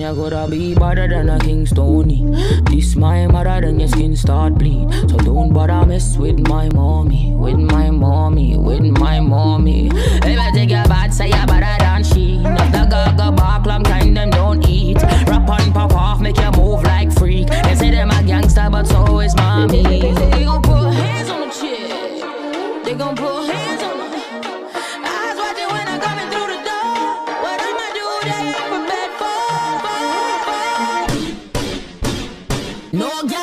You gotta be better than a King Stony. This my mother, then your skin start bleed. So don't bother mess with my mommy, with my mommy, with my mommy. If I take your bad, say you better than she. Not the gaga bark, long time them don't eat. Rap on, pop off, make you move like freak. They say them a gangster, but so is mommy. They gon' put hands on the chick. They gon' put hands on the. No